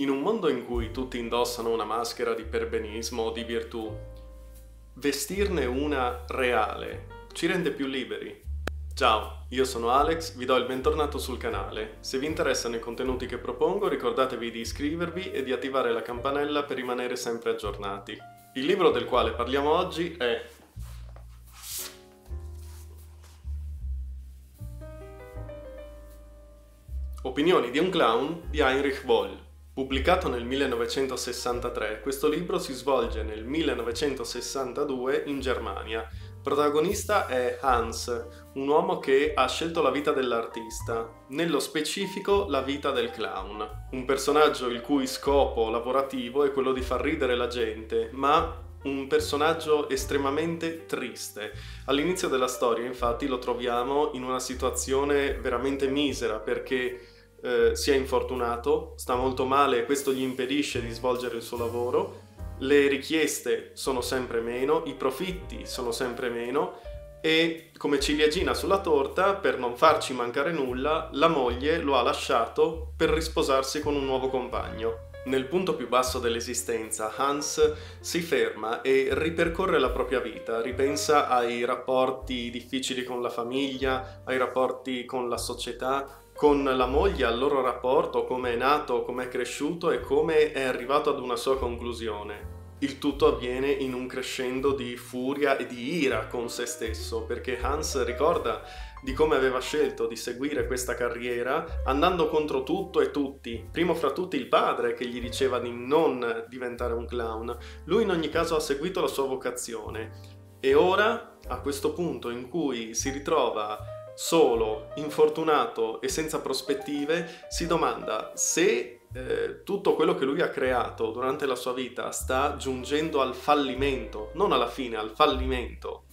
In un mondo in cui tutti indossano una maschera di perbenismo o di virtù, vestirne una reale ci rende più liberi. Ciao, io sono Alex, vi do il bentornato sul canale. Se vi interessano i contenuti che propongo ricordatevi di iscrivervi e di attivare la campanella per rimanere sempre aggiornati. Il libro del quale parliamo oggi è Opinioni di un clown di Heinrich Boll. Pubblicato nel 1963, questo libro si svolge nel 1962 in Germania. Protagonista è Hans, un uomo che ha scelto la vita dell'artista, nello specifico la vita del clown. Un personaggio il cui scopo lavorativo è quello di far ridere la gente, ma un personaggio estremamente triste. All'inizio della storia, infatti, lo troviamo in una situazione veramente misera perché eh, si è infortunato, sta molto male e questo gli impedisce di svolgere il suo lavoro, le richieste sono sempre meno, i profitti sono sempre meno e come ciliegina sulla torta, per non farci mancare nulla, la moglie lo ha lasciato per risposarsi con un nuovo compagno. Nel punto più basso dell'esistenza, Hans si ferma e ripercorre la propria vita, ripensa ai rapporti difficili con la famiglia, ai rapporti con la società, con la moglie al loro rapporto, come è nato, come è cresciuto e come è arrivato ad una sua conclusione. Il tutto avviene in un crescendo di furia e di ira con se stesso, perché Hans ricorda di come aveva scelto di seguire questa carriera andando contro tutto e tutti, primo fra tutti il padre che gli diceva di non diventare un clown. Lui in ogni caso ha seguito la sua vocazione e ora, a questo punto in cui si ritrova solo, infortunato e senza prospettive, si domanda se eh, tutto quello che lui ha creato durante la sua vita sta giungendo al fallimento, non alla fine, al fallimento.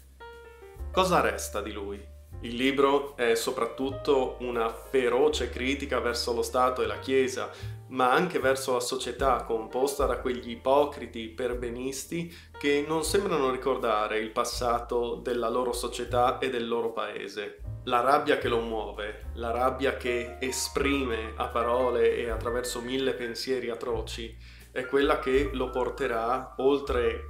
Cosa resta di lui? Il libro è soprattutto una feroce critica verso lo Stato e la Chiesa, ma anche verso la società composta da quegli ipocriti perbenisti che non sembrano ricordare il passato della loro società e del loro paese. La rabbia che lo muove, la rabbia che esprime a parole e attraverso mille pensieri atroci, è quella che lo porterà oltre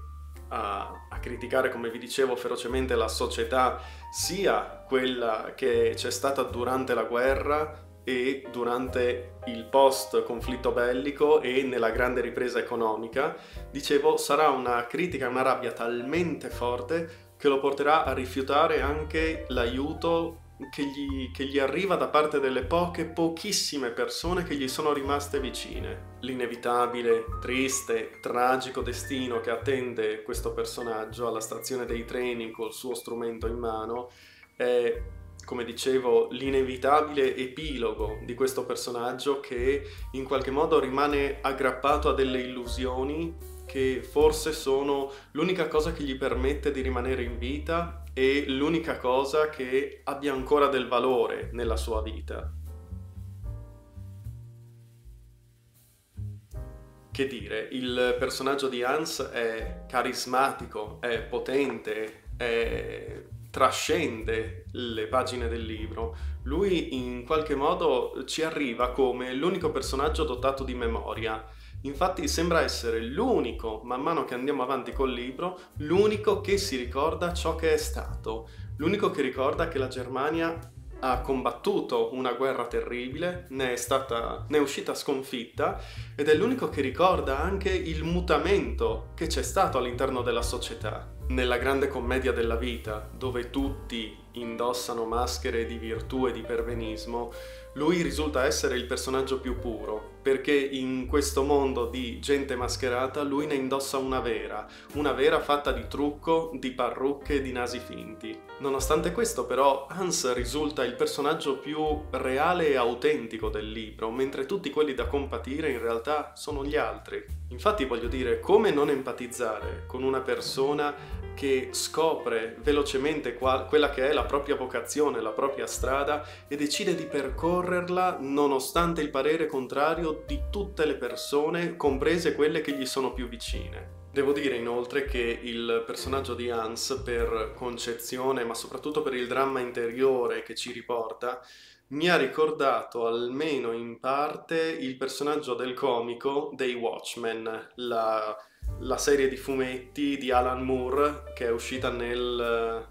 a, a, criticare, come vi dicevo, ferocemente la società, sia quella che c'è stata durante la guerra e durante il post conflitto bellico e nella grande ripresa economica, dicevo, sarà una critica, una rabbia talmente forte che lo porterà a rifiutare anche l'aiuto che gli, che gli, arriva da parte delle poche, pochissime persone che gli sono rimaste vicine. L'inevitabile, triste, tragico destino che attende questo personaggio alla stazione dei treni col suo strumento in mano è, come dicevo, l'inevitabile epilogo di questo personaggio che in qualche modo rimane aggrappato a delle illusioni che forse sono l'unica cosa che gli permette di rimanere in vita e l'unica cosa che abbia ancora del valore nella sua vita. Che dire, il personaggio di Hans è carismatico, è potente, è... trascende le pagine del libro. Lui in qualche modo ci arriva come l'unico personaggio dotato di memoria Infatti sembra essere l'unico, man mano che andiamo avanti col libro, l'unico che si ricorda ciò che è stato, l'unico che ricorda che la Germania ha combattuto una guerra terribile, ne è, stata, ne è uscita sconfitta ed è l'unico che ricorda anche il mutamento che c'è stato all'interno della società. Nella grande commedia della vita, dove tutti indossano maschere di virtù e di pervenismo, lui risulta essere il personaggio più puro, perché in questo mondo di gente mascherata lui ne indossa una vera, una vera fatta di trucco, di parrucche e di nasi finti. Nonostante questo però Hans risulta il personaggio più reale e autentico del libro, mentre tutti quelli da compatire in realtà sono gli altri. Infatti voglio dire, come non empatizzare con una persona che scopre velocemente qual- quella che è la propria vocazione, la propria strada e decide di percorrerla nonostante il parere contrario di tutte le persone, comprese quelle che gli sono più vicine. Devo dire inoltre che il personaggio di Hans, per concezione, ma soprattutto per il dramma interiore che ci riporta, mi ha ricordato almeno in parte il personaggio del comico dei Watchmen, la, la serie di fumetti di Alan Moore che è uscita nel,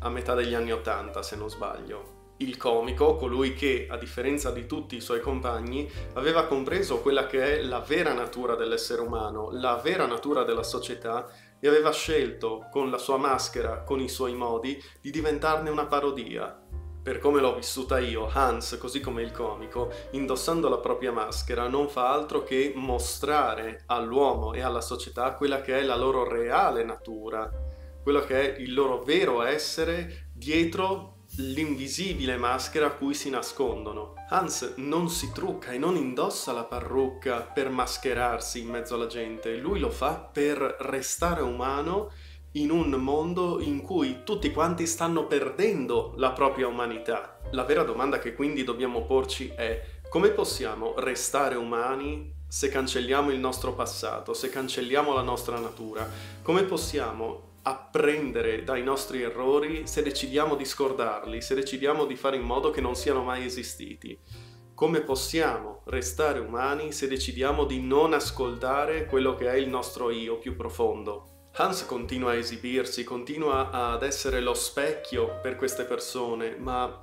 a metà degli anni Ottanta, se non sbaglio. Il comico, colui che, a differenza di tutti i suoi compagni, aveva compreso quella che è la vera natura dell'essere umano, la vera natura della società e aveva scelto, con la sua maschera, con i suoi modi, di diventarne una parodia, per come l'ho vissuta io, Hans, così come il comico, indossando la propria maschera, non fa altro che mostrare all'uomo e alla società quella che è la loro reale natura, quello che è il loro vero essere dietro l'invisibile maschera a cui si nascondono. Hans non si trucca e non indossa la parrucca per mascherarsi in mezzo alla gente, lui lo fa per restare umano in un mondo in cui tutti quanti stanno perdendo la propria umanità. La vera domanda che quindi dobbiamo porci è come possiamo restare umani se cancelliamo il nostro passato, se cancelliamo la nostra natura? Come possiamo apprendere dai nostri errori se decidiamo di scordarli, se decidiamo di fare in modo che non siano mai esistiti? Come possiamo restare umani se decidiamo di non ascoltare quello che è il nostro io più profondo? Hans continua a esibirsi, continua ad essere lo specchio per queste persone, ma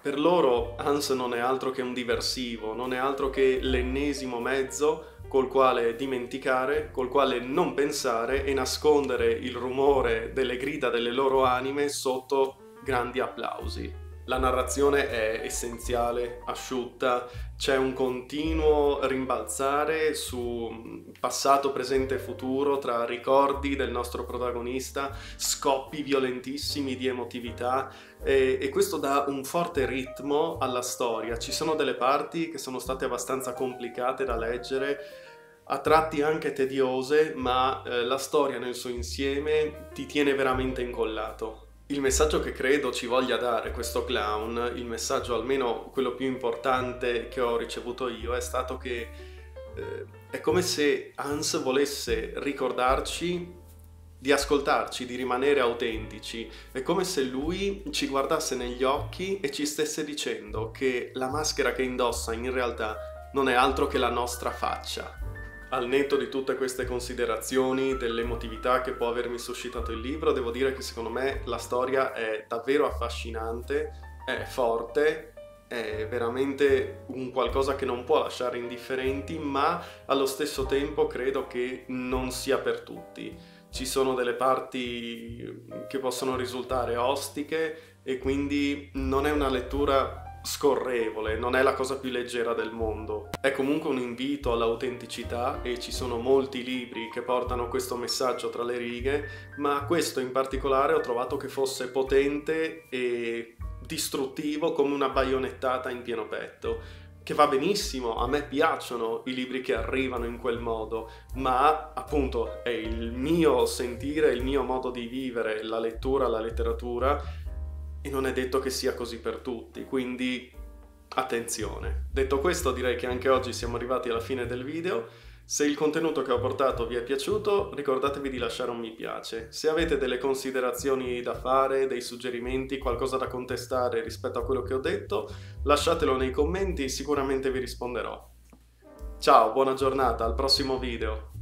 per loro Hans non è altro che un diversivo, non è altro che l'ennesimo mezzo col quale dimenticare, col quale non pensare e nascondere il rumore delle grida delle loro anime sotto grandi applausi. La narrazione è essenziale, asciutta, c'è un continuo rimbalzare su passato, presente e futuro tra ricordi del nostro protagonista, scoppi violentissimi di emotività e, e, questo dà un forte ritmo alla storia. Ci sono delle parti che sono state abbastanza complicate da leggere, a tratti anche tediose, ma eh, la storia nel suo insieme ti tiene veramente incollato. Il messaggio che credo ci voglia dare questo clown, il messaggio almeno quello più importante che ho ricevuto io, è stato che eh, è come se Hans volesse ricordarci di ascoltarci, di rimanere autentici. È come se lui ci guardasse negli occhi e ci stesse dicendo che la maschera che indossa in realtà non è altro che la nostra faccia al netto di tutte queste considerazioni, dell'emotività che può avermi suscitato il libro, devo dire che secondo me la storia è davvero affascinante, è forte, è veramente un qualcosa che non può lasciare indifferenti, ma allo stesso tempo credo che non sia per tutti. Ci sono delle parti che possono risultare ostiche e quindi non è una lettura scorrevole, non è la cosa più leggera del mondo. È comunque un invito all'autenticità e ci sono molti libri che portano questo messaggio tra le righe, ma questo in particolare ho trovato che fosse potente e distruttivo come una baionettata in pieno petto che va benissimo, a me piacciono i libri che arrivano in quel modo, ma appunto è il mio sentire, il mio modo di vivere la lettura, la letteratura e non è detto che sia così per tutti, quindi attenzione. Detto questo direi che anche oggi siamo arrivati alla fine del video. Se il contenuto che ho portato vi è piaciuto, ricordatevi di lasciare un mi piace. Se avete delle considerazioni da fare, dei suggerimenti, qualcosa da contestare rispetto a quello che ho detto, lasciatelo nei commenti, sicuramente vi risponderò. Ciao, buona giornata, al prossimo video.